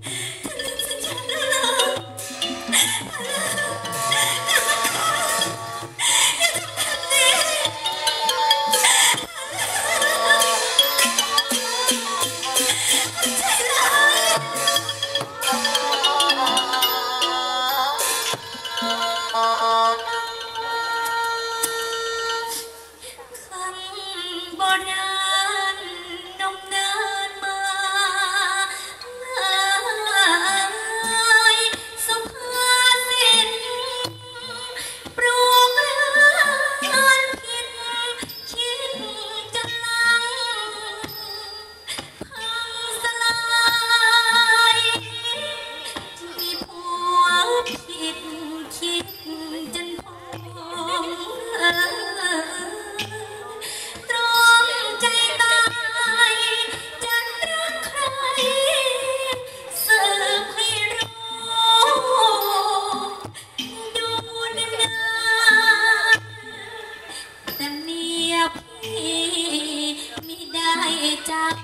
他来自江南， พี่ไม่ได้จับ